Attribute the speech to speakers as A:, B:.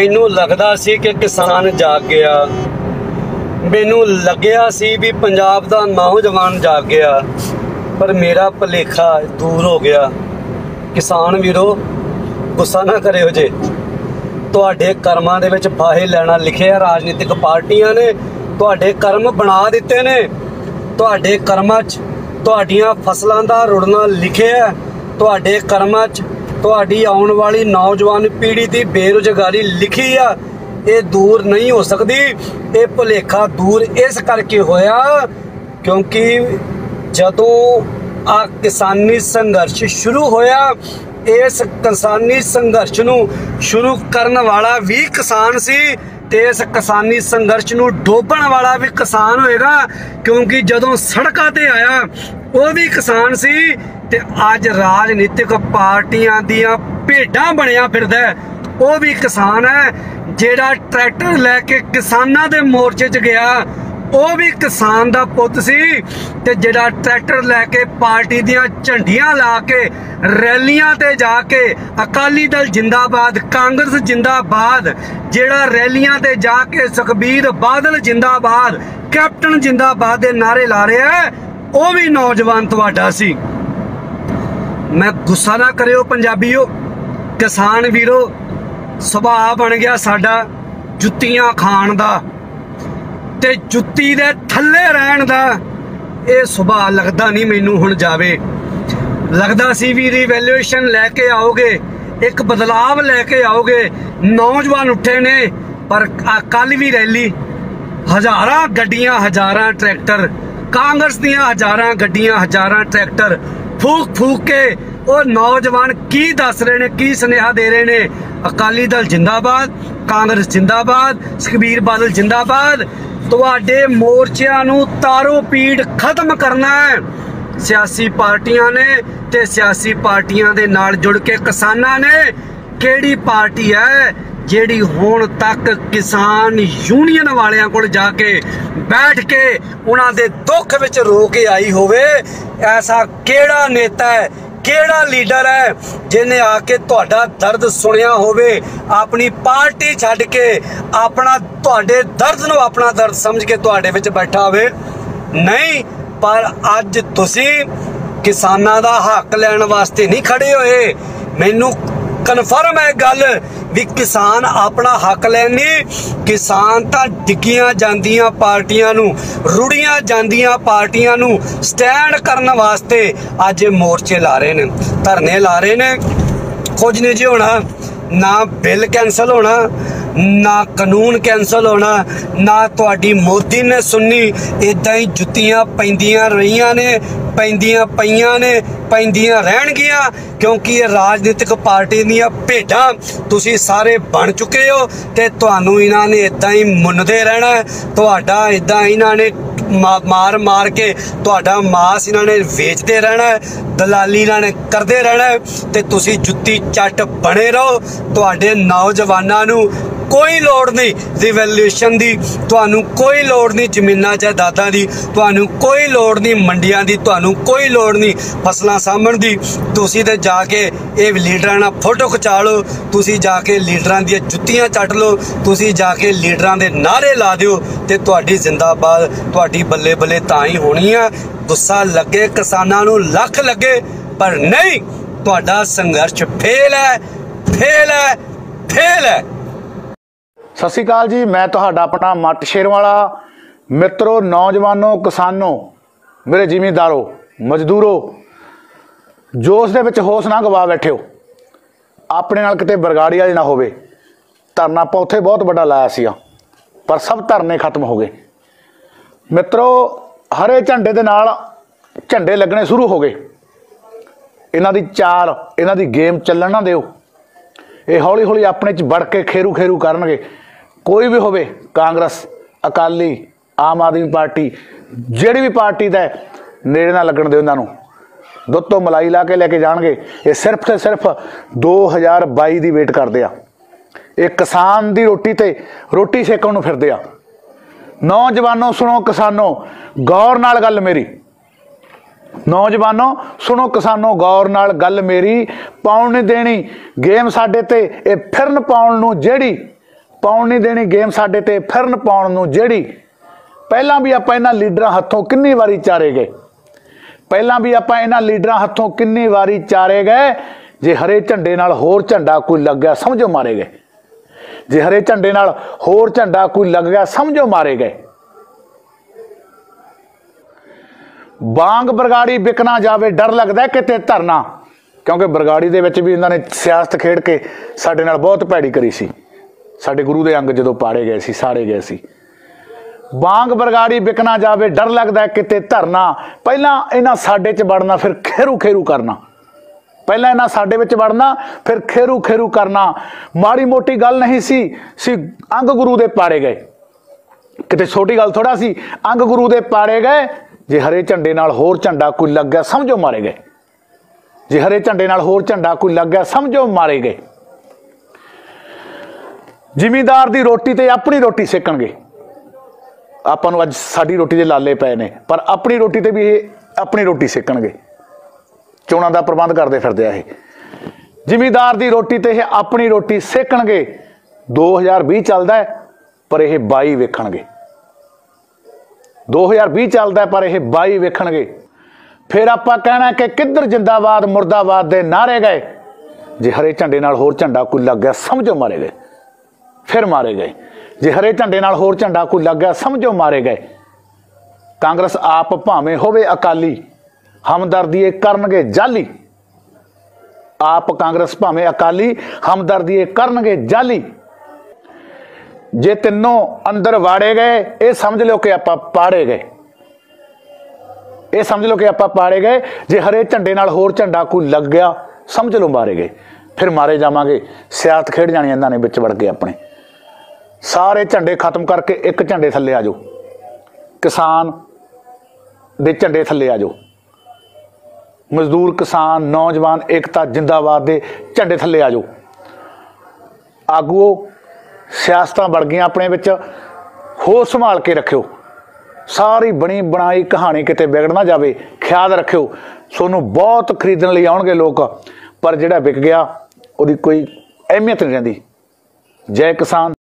A: ਮੈਨੂੰ ਲੱਗਦਾ ਸੀ ਕਿ ਕਿਸਾਨ ਜਾਗ ਗਿਆ। ਮੈਨੂੰ ਲੱਗਿਆ ਸੀ ਵੀ ਪੰਜਾਬ ਦਾ ਨੌਜਵਾਨ ਜਾਗ ਗਿਆ, ਪਰ ਮੇਰਾ ਭਲੇਖਾ ਦੂਰ ਹੋ ਗਿਆ। ਕਿਸਾਨ ਵੀਰੋ, ਗੁੱਸਾ ਨਾ ਕਰਿਓ ਜੇ। ਤੁਹਾਡੇ ਕਰਮਾਂ ਦੇ ਵਿੱਚ ਫਾਹੇ ਲੈਣਾ ਲਿਖਿਆ ਰਾਜਨੀਤਿਕ ਪਾਰਟੀਆਂ ਨੇ, ਤੁਹਾਡੇ ਕਰਮ ਬਣਾ ਦਿੱਤੇ ਨੇ। ਤੁਹਾਡੇ ਕਰਮਾਂ 'ਚ ਤੁਹਾਡੀਆਂ ਫਸਲਾਂ ਦਾ ਰੁੜਨਾ ਲਿਖਿਆ, ਤੁਹਾਡੇ ਕਰਮਾਂ 'ਚ ਤੁਹਾਡੀ ਆਉਣ ਵਾਲੀ ਨੌਜਵਾਨ ਪੀੜ੍ਹੀ ਦੀ ਬੇਰੁਜ਼ਗਾਰੀ ਲਿਖੀ ਆ, ਇਹ ਦੂਰ ਨਹੀਂ ਹੋ ਸਕਦੀ, ਇਹ ਭੁਲੇਖਾ ਦੂਰ ਇਸ ਕਰਕੇ ਹੋਇਆ ਕਿਉਂਕਿ ਜਦੋਂ ਆ ਕਿਸਾਨੀ ਸੰਘਰਸ਼ ਸ਼ੁਰੂ ਹੋਇਆ, ਇਸ ਕਿਸਾਨੀ ਸੰਘਰਸ਼ ਨੂੰ ਸ਼ੁਰੂ ਕਰਨ ਵਾਲਾ ਵੀ ਕਿਸਾਨ ਸੀ ਤੇ ਇਸ ਕਿਸਾਨੀ ਸੰਘਰਸ਼ ਨੂੰ ਡੋਬਣ ਵਾਲਾ ਵੀ ਕਿਸਾਨ ਹੋਏਗਾ, ਕਿਉਂਕਿ ਜਦੋਂ ਸੜਕਾਂ ਤੇ ਆਇਆ, ਉਹ ਵੀ ਕਿਸਾਨ ਸੀ ਤੇ ਅੱਜ ਰਾਜਨੀਤਿਕ ਪਾਰਟੀਆਂ ਦੀਆਂ ਭੇਡਾਂ ਬਣਿਆ ਫਿਰਦਾ ਉਹ ਵੀ ਕਿਸਾਨ ਹੈ ਜਿਹੜਾ ਟਰੈਕਟਰ ਲੈ ਕੇ ਕਿਸਾਨਾਂ ਦੇ ਮੋਰਚੇ 'ਚ ਗਿਆ। ਉਹ ਵੀ ਕਿਸਾਨ ਦਾ ਪੁੱਤ ਸੀ ਤੇ ਜਿਹੜਾ ਟਰੈਕਟਰ ਲੈ ਕੇ ਪਾਰਟੀ ਦੀਆਂ ਝੰਡੀਆਂ ਲਾ ਕੇ ਰੈਲੀਆਂ ਤੇ ਜਾ ਕੇ ਅਕਾਲੀ ਦਲ ਜਿੰਦਾਬਾਦ, ਕਾਂਗਰਸ ਜਿੰਦਾਬਾਦ, ਜਿਹੜਾ ਰੈਲੀਆਂ ਤੇ ਜਾ ਕੇ ਸੁਖਬੀਰ ਬਾਦਲ ਜਿੰਦਾਬਾਦ, ਕੈਪਟਨ ਜਿੰਦਾਬਾਦ ਦੇ ਨਾਰੇ ਲਾ ਰਿਹਾ ਉਹ ਵੀ ਨੌਜਵਾਨ ਤੁਹਾਡਾ ਸੀ। ਮੈਂ ਗੁੱਸਾ ਨਾ ਕਰਿਓ ਪੰਜਾਬੀਓ। ਕਿਸਾਨ ਵੀਰੋ, ਸੁਭਾਅ ਬਣ ਗਿਆ ਸਾਡਾ ਜੁੱਤੀਆਂ ਖਾਣ ਦਾ। ਤੇ ਜੁੱਤੀ ਦੇ ਥੱਲੇ ਰਹਿਣ ਦਾ ਇਹ ਸੁਭਾਅ ਲੱਗਦਾ ਨਹੀਂ ਮੈਨੂੰ ਹੁਣ ਜਾਵੇ। ਲੱਗਦਾ ਸੀ ਵੀ ਰਿਵੈਲੂਏਸ਼ਨ ਲੈ ਕੇ ਆਓਗੇ, ਇੱਕ ਬਦਲਾਵ ਲੈ ਕੇ ਆਓਗੇ। ਨੌਜਵਾਨ ਉੱਠੇ ਨੇ, ਪਰ ਕੱਲ ਵੀ ਰੈਲੀ। ਹਜ਼ਾਰਾਂ ਗੱਡੀਆਂ, ਹਜ਼ਾਰਾਂ ਟਰੈਕਟਰ, ਕਾਂਗਰਸ ਦੀਆਂ ਹਜ਼ਾਰਾਂ ਗੱਡੀਆਂ, ਹਜ਼ਾਰਾਂ ਟਰੈਕਟਰ ਫੂਕ ਫੂਕ ਕੇ ਉਹ ਨੌਜਵਾਨ ਕੀ ਦੱਸ ਰਹੇ ਨੇ, ਕੀ ਸੁਨੇਹਾ ਦੇ ਰਹੇ ਨੇ? ਅਕਾਲੀ ਦਲ ਜਿੰਦਾਬਾਦ, ਕਾਂਗਰਸ ਜਿੰਦਾਬਾਦ, ਸੁਖਬੀਰ ਬਾਦਲ ਜਿੰਦਾਬਾਦ। ਤੁਹਾਡੇ ਮੋਰਚਿਆਂ ਨੂੰ ਤਾਰੋ ਪੀੜ ਖਤਮ ਕਰਨਾ ਹੈ। ਸਿਆਸੀ ਪਾਰਟੀਆਂ ਨੇ ਤੇ ਸਿਆਸੀ ਪਾਰਟੀਆਂ ਦੇ ਨਾਲ ਜੁੜ ਕੇ ਕਿਸਾਨਾਂ ਨੇ ਕਿਹੜੀ ਪਾਰਟੀ ਹੈ, ਜਿਹੜੀ ਹੁਣ ਤੱਕ ਕਿਸਾਨ ਯੂਨੀਅਨ ਵਾਲਿਆਂ ਕੋਲ ਜਾ ਕੇ ਬੈਠ ਕੇ ਉਹਨਾਂ ਦੇ ਦੁੱਖ ਵਿੱਚ ਰੋ ਕੇ ਆਈ ਹੋਵੇ? ਐਸਾ ਕਿਹੜਾ ਨੇਤਾ ਹੈ ਕਿਹੜਾ ਲੀਡਰ ਹੈ ਜਿਹਨੇ ਆ ਕੇ ਤੁਹਾਡਾ ਦਰਦ ਸੁਣਿਆ ਹੋਵੇ, ਆਪਣੀ ਪਾਰਟੀ ਛੱਡ ਕੇ ਆਪਣਾ ਤੁਹਾਡੇ ਦਰਦ ਨੂੰ ਆਪਣਾ ਦਰਦ ਸਮਝ ਕੇ ਤੁਹਾਡੇ ਵਿੱਚ ਬੈਠਾ ਹੋਵੇ। ਨਹੀਂ, ਪਰ ਅੱਜ ਤੁਸੀਂ ਕਿਸਾਨਾਂ ਦਾ ਹੱਕ ਲੈਣ ਵਾਸਤੇ ਨਹੀਂ ਖੜੇ ਹੋਏ। ਮੈਨੂੰ ਕਨਫਰਮ ਹੈ ਗੱਲ ਵੀ ਕਿਸਾਨ ਆਪਣਾ ਹੱਕ ਲੈਣੇ ਕਿਸਾਨ ਤਾਂ ਡਿੱਗੀਆਂ ਜਾਂਦੀਆਂ ਪਾਰਟੀਆਂ ਨੂੰ, ਰੁੜੀਆਂ ਜਾਂਦੀਆਂ ਪਾਰਟੀਆਂ ਨੂੰ ਸਟੈਂਡ ਕਰਨ ਵਾਸਤੇ ਅੱਜ ਇਹ ਮੋਰਚੇ ਲਾ ਰਹੇ ਨੇ, ਧਰਨੇ ਲਾ ਰਹੇ ਨੇ। ਕੁਝ ਨਹੀਂ ਜੀ ਹੋਣਾ। ਨਾ ਬਿੱਲ ਕੈਨਸਲ ਹੋਣਾ, ਨਾ ਕਾਨੂੰਨ ਕੈਨਸਲ ਹੋਣਾ, ਨਾ ਤੁਹਾਡੀ ਮੋਦੀ ਨੇ ਸੁਣਨੀ ਇਦਾਂ ਹੀ ਜੁੱਤੀਆਂ ਪੈਂਦੀਆਂ ਰਹੀਆਂ ਨੇ, ਪੈਂਦੀਆਂ ਪਈਆਂ ਨੇ, ਪੈਂਦੀਆਂ ਰਹਿਣਗੀਆਂ, ਕਿਉਂਕਿ ਇਹ ਰਾਜਨੀਤਿਕ ਪਾਰਟੀ ਦੀਆਂ ਭੇਡਾਂ ਤੁਸੀਂ ਸਾਰੇ ਬਣ ਚੁੱਕੇ ਹੋ ਤੇ ਤੁਹਾਨੂੰ ਇਹਨਾਂ ਨੇ ਇਦਾਂ ਹੀ ਮੁੰਨਦੇ ਰਹਿਣਾ, ਤੁਹਾਡਾ ਇਦਾਂ ਇਹਨਾਂ ਨੇ ਮਾਰ ਮਾਰ ਕੇ ਤੁਹਾਡਾ ਮਾਸ ਇਹਨਾਂ ਨੇ ਵੇਚਦੇ ਰਹਿਣਾ ਦਲਾਲੀ ਇਹਨਾਂ ਨੇ ਕਰਦੇ ਰਹਿਣਾ ਹੈ ਤੇ ਤੁਸੀਂ ਜੁੱਤੀ ਚੱਟ ਬਣੇ ਰਹੋ। ਤੁਹਾਡੇ ਨੌਜਵਾਨਾਂ ਨੂੰ ਕੋਈ ਲੋੜ ਨਹੀਂ ਰਿਵੈਲੂਏਸ਼ਨ ਦੀ, ਤੁਹਾਨੂੰ ਕੋਈ ਲੋੜ ਨਹੀਂ ਜ਼ਮੀਨਾਂ ਜਾਇਦਾਦਾਂ ਦੀ, ਤੁਹਾਨੂੰ ਕੋਈ ਲੋੜ ਨਹੀਂ ਮੰਡੀਆਂ ਦੀ, ਤੁਹਾਨੂੰ ਕੋਈ ਲੋੜ ਨਹੀਂ ਫਸਲਾਂ ਸਾਂਭਣ ਦੀ। ਤੁਸੀਂ ਤੇ ਜਾ ਕੇ ਇਹ ਲੀਡਰਾਂ ਨਾਲ ਫੋਟੋ ਖਿਚਾ ਲਓ, ਤੁਸੀਂ ਜਾ ਕੇ ਲੀਡਰਾਂ ਦੀਆਂ ਜੁੱਤੀਆਂ ਚੱਟ ਲਓ, ਤੁਸੀਂ ਜਾ ਕੇ ਲੀਡਰਾਂ ਦੇ ਨਾਰੇ ਲਾ ਦਿਓ ਤੇ ਤੁਹਾਡੀ ਜ਼ਿੰਦਾਬਾਦ ਤੁਹਾਡੀ ਬੱਲੇ ਬੱਲੇ ਤਾਂ ਹੀ ਹੋਣੀ ਆ। ਗੁੱਸਾ ਲੱਗੇ, ਕਿਸਾਨਾਂ ਨੂੰ ਲੱਖ ਲੱਗੇ, ਪਰ ਨਹੀਂ, ਤੁਹਾਡਾ ਸੰਘਰਸ਼ ਫੇਲ ਹੈ ਫੇਲ ਹੈ ਫੇਲ ਹੈ।
B: ਸਤਿ ਸ਼੍ਰੀ ਅਕਾਲ ਜੀ, ਮੈਂ ਤੁਹਾਡਾ ਆਪਣਾ ਮੱਟ ਸ਼ੇਰਵਾਲਾ ਮਿੱਤਰੋ, ਨੌਜਵਾਨੋ, ਕਿਸਾਨੋ, ਮੇਰੇ ਜ਼ਿਮੀਂਦਾਰੋ, ਮਜ਼ਦੂਰੋ, ਜੋਸ਼ ਦੇ ਵਿੱਚ ਹੋਸ਼ ਨਾ ਗਵਾ ਬੈਠਿਓ। ਆਪਣੇ ਨਾਲ ਕਿਤੇ ਬਰਗਾੜੀ ਵਾਲੀ ਨਾ ਹੋਵੇ। ਧਰਨਾ ਆਪਾਂ ਉੱਥੇ ਬਹੁਤ ਵੱਡਾ ਲਾਇਆ ਸੀਗਾ, ਪਰ ਸਭ ਧਰਨੇ ਖਤਮ ਹੋ ਗਏ। ਮਿੱਤਰੋ, ਹਰੇ ਝੰਡੇ ਦੇ ਨਾਲ ਝੰਡੇ ਲੱਗਣੇ ਸ਼ੁਰੂ ਹੋ ਗਏ। ਇਹਨਾਂ ਦੀ ਚਾਲ, ਇਹਨਾਂ ਦੀ ਗੇਮ ਚੱਲਣ ਨਾ ਦਿਓ। ਇਹ ਹੌਲੀ ਹੌਲੀ ਆਪਣੇ ਚ ਵੜ ਕੇ ਖੇਰੂ ਖੇਰੂ ਕਰਨਗੇ। ਕੋਈ ਵੀ ਹੋਵੇ, ਕਾਂਗਰਸ, ਅਕਾਲੀ, ਆਮ ਆਦਮੀ ਪਾਰਟੀ, ਜਿਹੜੀ ਵੀ ਪਾਰਟੀ ਦਾ ਨੇੜੇ ਨਾ ਲੱਗਣ ਦੇ ਉਹਨਾਂ ਨੂੰ। ਦੁੱਧ ਤੋਂ ਮਲਾਈ ਲਾ ਕੇ ਲੈ ਕੇ ਜਾਣਗੇ। ਇਹ ਸਿਰਫ ਤੇ ਸਿਰਫ 2022 ਦੀ ਵੇਟ ਕਰਦੇ ਆ। ਇਹ ਕਿਸਾਨ ਦੀ ਰੋਟੀ ਤੇ ਰੋਟੀ ਸੇਕਣ ਨੂੰ ਫਿਰਦੇ ਆ। ਨੌਜਵਾਨੋ, ਸੁਣੋ ਕਿਸਾਨੋ, ਗੌਰ ਨਾਲ ਗੱਲ ਮੇਰੀ। ਨੌਜਵਾਨੋ, ਸੁਣੋ ਕਿਸਾਨੋ, ਗੌਰ ਨਾਲ ਗੱਲ ਮੇਰੀ। ਪਾਉਣ ਨਹੀਂ ਦੇਣੀ। ਗੇਮ ਸਾਡੇ ਤੇ, ਇਹ ਫਿਰਨ ਪਾਉਣ ਨੂੰ ਜਿਹੜੀ ਪਾਉਣ ਨਹੀਂ ਦੇਣੀ ਗੇਮ ਸਾਡੇ ਤੇ ਫਿਰਨ ਪਾਉਣ ਨੂੰ ਜਿਹੜੀ ਪਹਿਲਾਂ ਵੀ ਆਪਾਂ ਇਹਨਾਂ ਲੀਡਰਾਂ ਹੱਥੋਂ ਕਿੰਨੀ ਵਾਰੀ ਚਾਰੇ ਗਏ? ਪਹਿਲਾਂ ਵੀ ਆਪਾਂ ਇਹਨਾਂ ਲੀਡਰਾਂ ਹੱਥੋਂ ਕਿੰਨੀ ਵਾਰੀ ਚਾਰੇ ਗਏ? ਜੇ ਹਰੇ ਝੰਡੇ ਨਾਲ ਹੋਰ ਝੰਡਾ ਕੋਈ ਲੱਗ ਗਿਆ, ਸਮਝੋ ਮਾਰੇ ਗਏ। ਜੇ ਹਰੇ ਝੰਡੇ ਨਾਲ ਹੋਰ ਝੰਡਾ ਕੋਈ ਲੱਗ ਗਿਆ, ਸਮਝੋ ਮਾਰੇ ਗਏ। ਬਾਂਗ ਬਰਗਾੜੀ ਵਿਕਣਾ ਜਾਵੇ, ਡਰ ਲੱਗਦਾ ਕਿਤੇ ਧਰਨਾ? ਕਿਉਂਕਿ ਬਰਗਾੜੀ ਦੇ ਵਿੱਚ ਵੀ ਇਹਨਾਂ ਨੇ ਸਿਆਸਤ ਖੇਡ ਕੇ ਸਾਡੇ ਨਾਲ ਬਹੁਤ ਭੈੜੀ ਕਰੀ ਸੀ। ਸਾਡੇ ਗੁਰੂ ਦੇ ਅੰਗ ਜਦੋਂ ਪਾੜੇ ਗਏ ਸੀ, ਸਾੜੇ ਗਏ ਸੀ। ਬਾਂਗ ਬਰਗਾੜੀ ਵਿਕਣਾ ਜਾਵੇ, ਡਰ ਲੱਗਦਾ ਕਿਤੇ ਧਰਨਾ। ਪਹਿਲਾਂ ਇਹਨਾਂ ਸਾਡੇ 'ਚ ਵੜਨਾ, ਫਿਰ ਖੇਰੂ ਖੇਰੂ ਕਰਨਾ। ਪਹਿਲਾਂ ਇਹਨਾਂ ਸਾਡੇ ਵਿੱਚ ਵੜਨਾ, ਫਿਰ ਖੇਰੂ ਖੇਰੂ ਕਰਨਾ। ਮਾੜੀ ਮੋਟੀ ਗੱਲ ਨਹੀਂ ਸੀ ਸੀ ਅੰਗ ਗੁਰੂ ਦੇ ਪਾੜੇ ਗਏ। ਕਿਤੇ ਛੋਟੀ ਗੱਲ ਥੋੜਾ ਸੀ, ਅੰਗ ਗੁਰੂ ਦੇ ਪਾੜੇ ਗਏ, ਜੇ ਹਰੇ ਝੰਡੇ ਨਾਲ ਹੋਰ ਝੰਡਾ ਕੋਈ ਲੱਗ ਗਿਆ ਸਮਝੋ ਮਾਰੇ ਗਏ। ਜੇ ਹਰੇ ਝੰਡੇ ਨਾਲ ਹੋਰ ਝੰਡਾ ਕੋਈ ਲੱਗ ਗਿਆ ਸਮਝੋ ਮਾਰੇ ਗਏ। ਜ਼ਿਮੀਦਾਰ ਦੀ ਰੋਟੀ ਤੇ ਆਪਣੀ ਰੋਟੀ ਸੇਕਣਗੇ। ਆਪਾਂ ਨੂੰ ਅੱਜ ਸਾਡੀ ਰੋਟੀ ਦੇ ਲਾਲੇ ਪਏ ਨੇ, ਪਰ ਆਪਣੀ ਰੋਟੀ ਤੇ ਵੀ ਇਹ ਆਪਣੀ ਰੋਟੀ ਸੇਕਣਗੇ। ਚੋਣਾਂ ਦਾ ਪ੍ਰਬੰਧ ਕਰਦੇ ਫਿਰਦੇ ਆ ਇਹ। ਜ਼ਿਮੀਦਾਰ ਦੀ ਰੋਟੀ ਤੇ ਇਹ ਆਪਣੀ ਰੋਟੀ ਸੇਕਣਗੇ। 2020 ਚੱਲਦਾ ਹੈ, ਪਰ ਇਹ 22 ਵੇਖਣਗੇ। 2020 ਚੱਲਦਾ ਪਰ ਇਹ 22 ਵੇਖਣਗੇ। ਫਿਰ ਆਪਾਂ ਕਹਿਣਾ ਕਿ ਕਿੱਧਰ ਜਿੰਦਾਬਾਦ ਮੁਰਦਾਬਾਦ ਦੇ ਨਾਰੇ ਗਏ, ਜੇ ਹਰੇ ਝੰਡੇ ਨਾਲ ਹੋਰ ਝੰਡਾ ਕੋਈ ਲੱਗ ਗਿਆ, ਸਮਝੋ ਮਾਰੇ ਗਏ। ਫਿਰ ਮਾਰੇ ਗਏ। ਜੇ ਹਰੇ ਝੰਡੇ ਨਾਲ ਹੋਰ ਝੰਡਾ ਕੋਈ ਲੱਗ ਗਿਆ, ਸਮਝੋ ਮਾਰੇ ਗਏ। ਕਾਂਗਰਸ ਆਪ ਭਾਵੇਂ ਹੋਵੇ ਅਕਾਲੀ ਹਮਦਰਦੀਏ ਕਰਨਗੇ ਜਾਲੀ। ਆਪ ਕਾਂਗਰਸ ਭਾਵੇਂ ਅਕਾਲੀ ਹਮਦਰਦੀਏ ਕਰਨਗੇ ਜਾਲੀ। ਜੇ ਤਿੰਨੋਂ ਅੰਦਰ ਵਾੜੇ ਗਏ, ਇਹ ਸਮਝ ਲਿਓ ਕਿ ਆਪਾਂ ਪਾੜੇ ਗਏ। ਇਹ ਸਮਝ ਲਓ ਕਿ ਆਪਾਂ ਪਾੜੇ ਗਏ। ਜੇ ਹਰੇ ਝੰਡੇ ਨਾਲ ਹੋਰ ਝੰਡਾ ਕੋਈ ਲੱਗ ਗਿਆ, ਸਮਝ ਲਓ ਮਾਰੇ ਗਏ। ਫਿਰ ਮਾਰੇ ਜਾਵਾਂਗੇ। ਸਿਆਸਤ ਖੇਡ ਜਾਣੀ ਇਹਨਾਂ ਨੇ ਵਿੱਚ ਵੜ ਗਏ ਆਪਣੇ। ਸਾਰੇ ਝੰਡੇ ਖਤਮ ਕਰਕੇ ਇੱਕ ਝੰਡੇ ਥੱਲੇ ਆ ਜਾਓ। ਕਿਸਾਨ ਦੇ ਝੰਡੇ ਥੱਲੇ ਆ ਜਾਓ। ਮਜ਼ਦੂਰ, ਕਿਸਾਨ, ਨੌਜਵਾਨ, ਏਕਤਾ, ਜਿੰਦਾਬਾਦ ਦੇ ਝੰਡੇ ਥੱਲੇ ਆ ਜਾਓ। ਆਗੂਓ, ਸਿਆਸਤਾਂ ਵੜ ਗਈਆਂ ਆਪਣੇ ਵਿੱਚ। ਹੋਰ ਸੰਭਾਲ ਕੇ ਰੱਖਿਓ। ਸਾਰੀ ਬਣੀ ਬਣਾਈ ਕਹਾਣੀ ਕਿਤੇ ਵਿਗੜ ਨਾ ਜਾਵੇ। ਖਿਆਲ ਰੱਖਿਓ ਤੁਹਾਨੂੰ ਬਹੁਤ ਖਰੀਦਣ ਲਈ ਆਉਣਗੇ ਲੋਕ, ਪਰ ਜਿਹੜਾ ਵਿਕ ਗਿਆ, ਉਹਦੀ ਕੋਈ ਅਹਿਮੀਅਤ ਨਹੀਂ ਰਹਿੰਦੀ। ਜੈ ਕਿਸਾਨ।